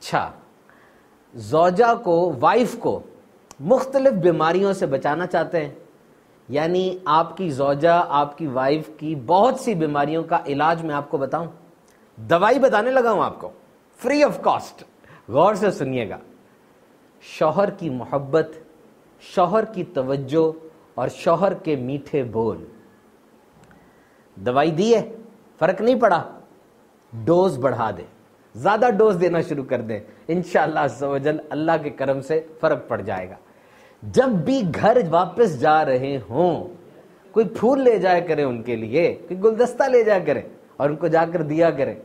अच्छा। जोजा को वाइफ को मुख्तलिफ़ बीमारियों से बचाना चाहते हैं। यानी आपकी जोजा, आपकी वाइफ की बहुत सी बीमारियों का इलाज मैं आपको बताऊँ। दवाई बताने लगा हूँ आपको। फ्री ऑफ़ कॉस्ट गौर से सुनिएगा। शौहर की मोहब्बत, शौहर की तवज्जो और शौहर के मीठे बोल। दवाई दी है, फ़र्क नहीं पड़ा। डोज बढ़ा दे। ज़्यादा डोज देना शुरू कर दे। इनशाला अल्लाह के करम से फ़र्क पड़ जाएगा। जब भी घर वापस जा रहे हों, कोई फूल ले जाया करें उनके लिए, कोई गुलदस्ता ले जाया करें और उनको जाकर दिया करें।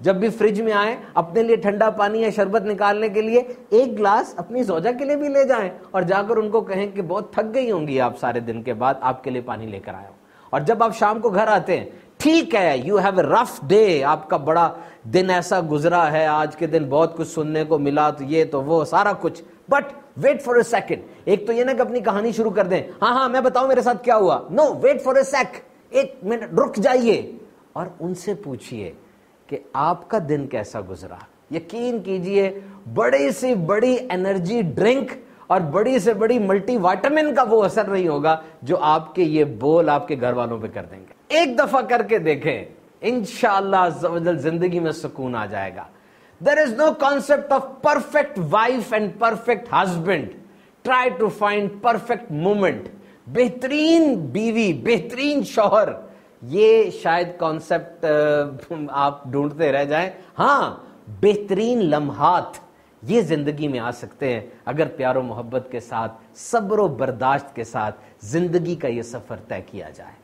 जब भी फ्रिज में आए, अपने लिए ठंडा पानी या शरबत निकालने के लिए एक ग्लास अपनी सोजा के लिए भी ले जाएँ और जाकर उनको कहें कि बहुत थक गई होंगी आप सारे दिन के बाद, आपके लिए पानी लेकर आया और जब आप शाम को घर आते हैं, ठीक है you have a rough day आपका बड़ा दिन ऐसा गुजरा है, आज के दिन बहुत कुछ सुनने को मिला तो ये तो वो, सारा कुछ। But wait for a second एक तो ये ना कि अपनी कहानी शुरू कर दें। हाँ हाँ मैं बताऊँ मेरे साथ क्या हुआ? No wait for a sec एक मिनट, रुक जाइए। और उनसे पूछिए कि आपका दिन कैसा गुजरा? यकीन कीजिए, बड़ी सी बड़ी एनर्जी ड्रिंक और बड़ी से बड़ी मल्टी वाइटामिन का वो असर नहीं होगा जो आपके ये बोल आपके घर वालों पे कर देंगे। एक दफ़ा करके देखें इंशाला ज़िंदगी में सुकून आ जाएगा। There is no concept of perfect wife and perfect husband try to find perfect moment बेहतरीन बीवी, बेहतरीन शोहर। ये शायद कॉन्सेप्ट आप ढूंढते रह जाएँ। हाँ बेहतरीन लम्हात। ये ज़िंदगी में आ सकते हैं अगर प्यार मोहब्बत के साथ, सब्र बर्दाश्त के साथ ज़िंदगी का ये सफ़र तय किया जाए।